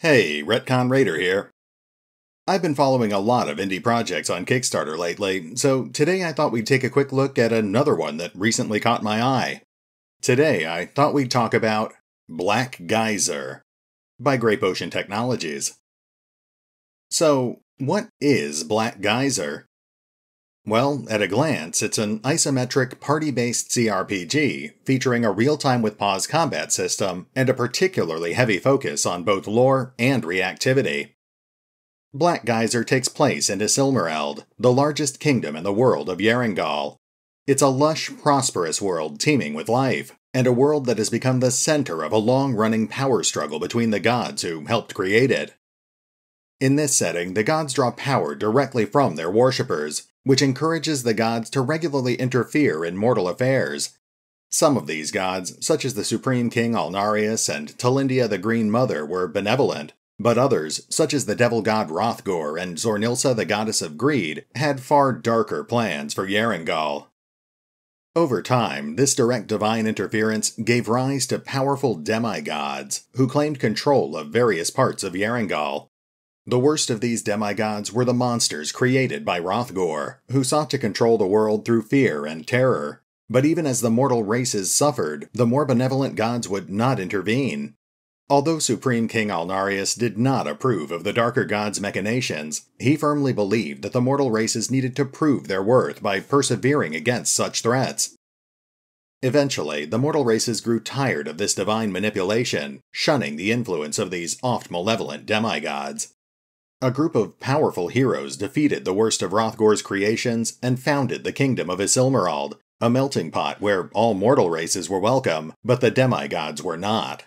Hey, Retcon Raider here. I've been following a lot of indie projects on Kickstarter lately, so today I thought we'd take a quick look at another one that recently caught my eye. Today I thought we'd talk about Black Geyser by GrapeOcean Technologies. So, what is Black Geyser? Well, at a glance, it's an isometric party based CRPG featuring a real time with pause combat system and a particularly heavy focus on both lore and reactivity. Black Geyser takes place in Isilmarald, the largest kingdom in the world of Yerengal. It's a lush, prosperous world teeming with life, and a world that has become the center of a long running power struggle between the gods who helped create it. In this setting, the gods draw power directly from their worshippers, which encourages the gods to regularly interfere in mortal affairs. Some of these gods, such as the Supreme King Alnarius and Talindia the Green Mother, were benevolent, but others, such as the devil god Hrothgor and Zornilsa the goddess of greed, had far darker plans for Yerengal. Over time, this direct divine interference gave rise to powerful demigods who claimed control of various parts of Yerengal, the worst of these demigods were the monsters created by Hrothgor, who sought to control the world through fear and terror. But even as the mortal races suffered, the more benevolent gods would not intervene. Although Supreme King Alnarius did not approve of the darker gods' machinations, he firmly believed that the mortal races needed to prove their worth by persevering against such threats. Eventually, the mortal races grew tired of this divine manipulation, shunning the influence of these oft malevolent demigods. A group of powerful heroes defeated the worst of Hrothgor's creations and founded the Kingdom of Isilmarald, a melting pot where all mortal races were welcome, but the demigods were not.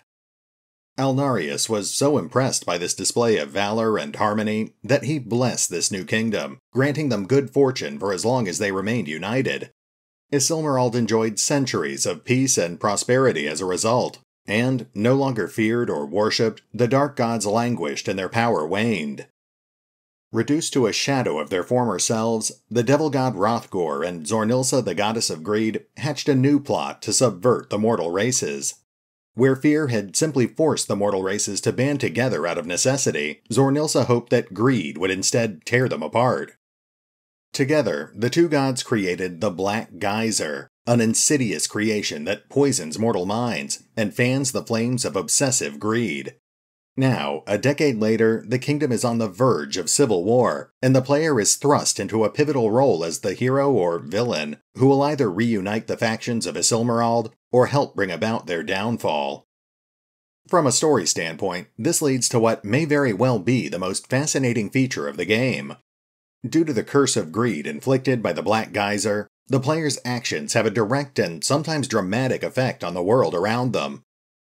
Alnarius was so impressed by this display of valor and harmony that he blessed this new kingdom, granting them good fortune for as long as they remained united. Isilmarald enjoyed centuries of peace and prosperity as a result, and, no longer feared or worshipped, the dark gods languished and their power waned. Reduced to a shadow of their former selves, the devil god Hrothgor and Zornilsa the goddess of greed hatched a new plot to subvert the mortal races. Where fear had simply forced the mortal races to band together out of necessity, Zornilsa hoped that greed would instead tear them apart. Together, the two gods created the Black Geyser, an insidious creation that poisons mortal minds and fans the flames of obsessive greed. Now, a decade later, the kingdom is on the verge of civil war, and the player is thrust into a pivotal role as the hero or villain who will either reunite the factions of Isilmarald or help bring about their downfall. From a story standpoint, this leads to what may very well be the most fascinating feature of the game. Due to the curse of greed inflicted by the Black Geyser, the player's actions have a direct and sometimes dramatic effect on the world around them,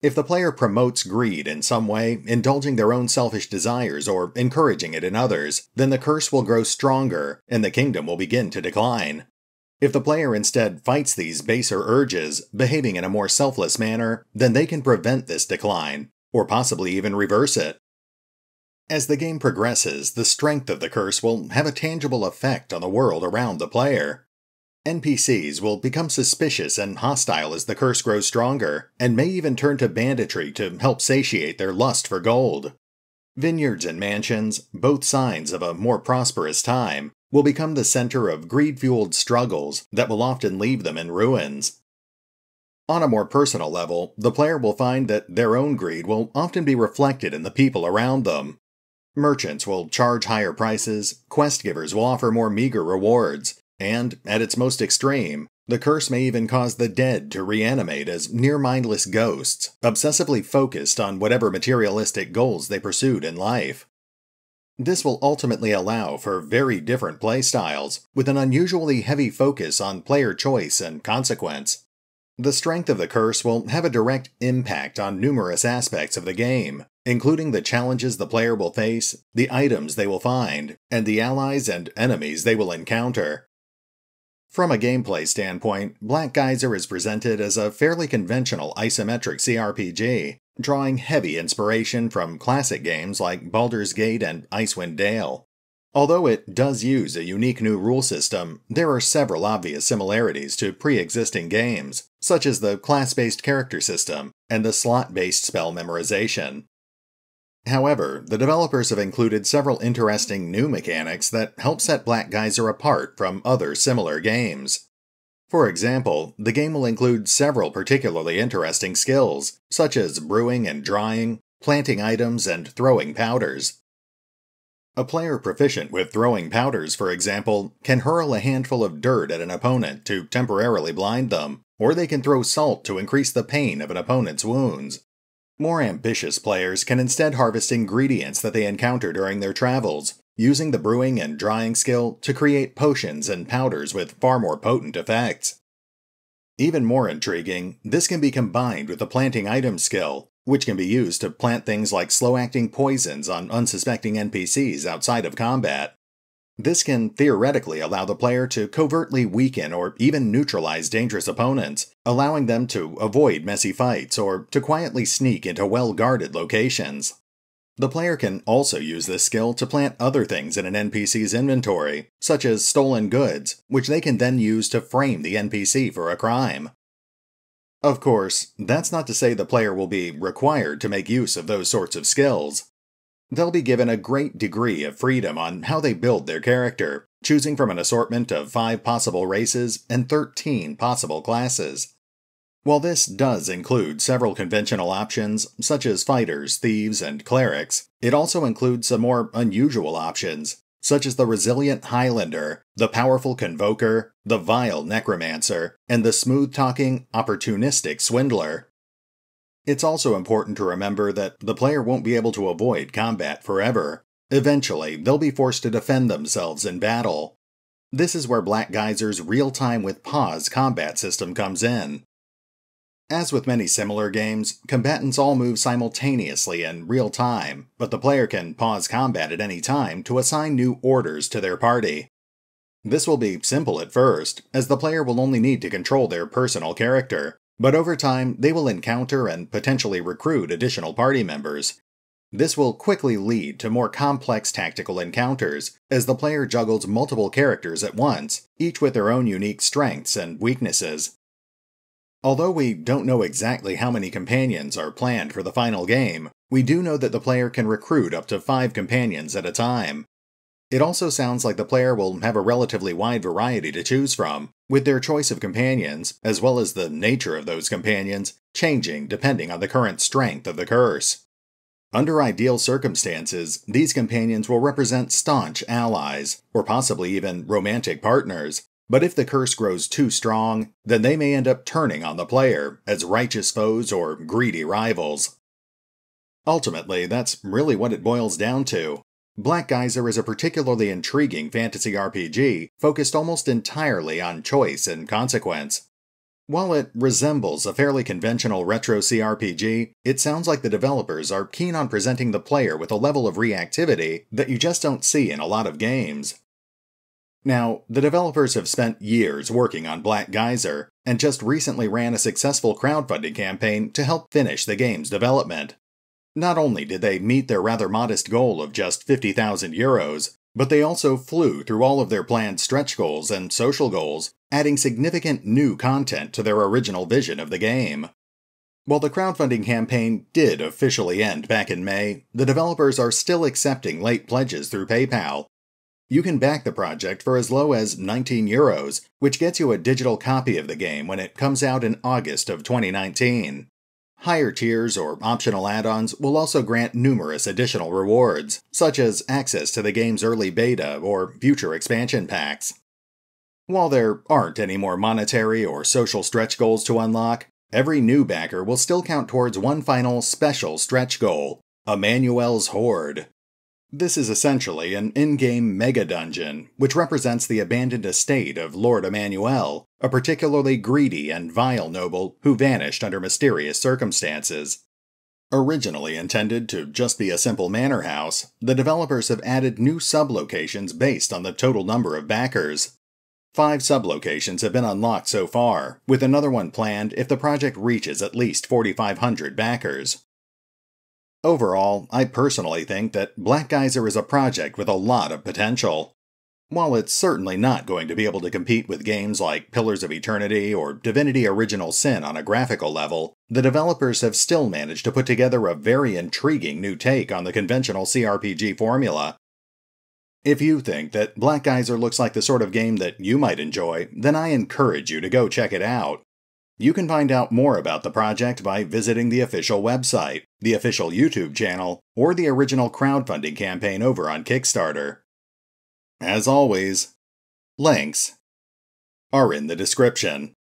if the player promotes greed in some way, indulging their own selfish desires or encouraging it in others, then the curse will grow stronger and the kingdom will begin to decline. If the player instead fights these baser urges, behaving in a more selfless manner, then they can prevent this decline, or possibly even reverse it. As the game progresses, the strength of the curse will have a tangible effect on the world around the player. NPCs will become suspicious and hostile as the curse grows stronger, and may even turn to banditry to help satiate their lust for gold. Vineyards and mansions, both signs of a more prosperous time, will become the center of greed fueled struggles that will often leave them in ruins. On a more personal level, the player will find that their own greed will often be reflected in the people around them. Merchants will charge higher prices, quest givers will offer more meager rewards, and, at its most extreme, the curse may even cause the dead to reanimate as near mindless ghosts, obsessively focused on whatever materialistic goals they pursued in life. This will ultimately allow for very different playstyles, with an unusually heavy focus on player choice and consequence. The strength of the curse will have a direct impact on numerous aspects of the game, including the challenges the player will face, the items they will find, and the allies and enemies they will encounter. From a gameplay standpoint, Black Geyser is presented as a fairly conventional isometric CRPG, drawing heavy inspiration from classic games like Baldur's Gate and Icewind Dale. Although it does use a unique new rule system, there are several obvious similarities to pre existing games, such as the class based character system and the slot based spell memorization. However, the developers have included several interesting new mechanics that help set Black Geyser apart from other similar games. For example, the game will include several particularly interesting skills, such as brewing and drying, planting items, and throwing powders. A player proficient with throwing powders, for example, can hurl a handful of dirt at an opponent to temporarily blind them, or they can throw salt to increase the pain of an opponent's wounds. More ambitious players can instead harvest ingredients that they encounter during their travels, using the brewing and drying skill to create potions and powders with far more potent effects. Even more intriguing, this can be combined with the planting item skill, which can be used to plant things like slow acting poisons on unsuspecting NPCs outside of combat. This can theoretically allow the player to covertly weaken or even neutralize dangerous opponents, allowing them to avoid messy fights or to quietly sneak into well guarded locations. The player can also use this skill to plant other things in an NPC's inventory, such as stolen goods, which they can then use to frame the NPC for a crime. Of course, that's not to say the player will be required to make use of those sorts of skills. They'll be given a great degree of freedom on how they build their character, choosing from an assortment of 5 possible races and 13 possible classes. While this does include several conventional options, such as fighters, thieves, and clerics, it also includes some more unusual options, such as the resilient Highlander, the powerful Convoker, the vile Necromancer, and the smooth talking, opportunistic Swindler. It's also important to remember that the player won't be able to avoid combat forever. Eventually, they'll be forced to defend themselves in battle. This is where Black Geyser's real time with pause combat system comes in. As with many similar games, combatants all move simultaneously in real time, but the player can pause combat at any time to assign new orders to their party. This will be simple at first, as the player will only need to control their personal character, but over time, they will encounter and potentially recruit additional party members. This will quickly lead to more complex tactical encounters, as the player juggles multiple characters at once, each with their own unique strengths and weaknesses. Although we don't know exactly how many companions are planned for the final game, we do know that the player can recruit up to five companions at a time. It also sounds like the player will have a relatively wide variety to choose from, with their choice of companions, as well as the nature of those companions, changing depending on the current strength of the curse. Under ideal circumstances, these companions will represent staunch allies, or possibly even romantic partners, but if the curse grows too strong, then they may end up turning on the player as righteous foes or greedy rivals. Ultimately, that's really what it boils down to. Black Geyser is a particularly intriguing fantasy RPG focused almost entirely on choice and consequence. While it resembles a fairly conventional retro CRPG, it sounds like the developers are keen on presenting the player with a level of reactivity that you just don't see in a lot of games. Now, the developers have spent years working on Black Geyser, and just recently ran a successful crowdfunding campaign to help finish the game's development. Not only did they meet their rather modest goal of just 50,000 euros, but they also flew through all of their planned stretch goals and social goals, adding significant new content to their original vision of the game. While the crowdfunding campaign did officially end back in May, the developers are still accepting late pledges through PayPal. You can back the project for as low as 19 euros, which gets you a digital copy of the game when it comes out in August of 2019. Higher tiers or optional add ons will also grant numerous additional rewards, such as access to the game's early beta or future expansion packs. While there aren't any more monetary or social stretch goals to unlock, every new backer will still count towards one final special stretch goal Emmanuel's Hoard. This is essentially an in game mega dungeon, which represents the abandoned estate of Lord Emmanuel, a particularly greedy and vile noble who vanished under mysterious circumstances. Originally intended to just be a simple manor house, the developers have added new sublocations based on the total number of backers. Five sublocations have been unlocked so far, with another one planned if the project reaches at least 4,500 backers. Overall, I personally think that Black Geyser is a project with a lot of potential. while it's certainly not going to be able to compete with games like Pillars of Eternity or Divinity Original Sin on a graphical level, the developers have still managed to put together a very intriguing new take on the conventional CRPG formula. If you think that Black Geyser looks like the sort of game that you might enjoy, then I encourage you to go check it out. You can find out more about the project by visiting the official website, the official YouTube channel, or the original crowdfunding campaign over on Kickstarter. As always, links are in the description.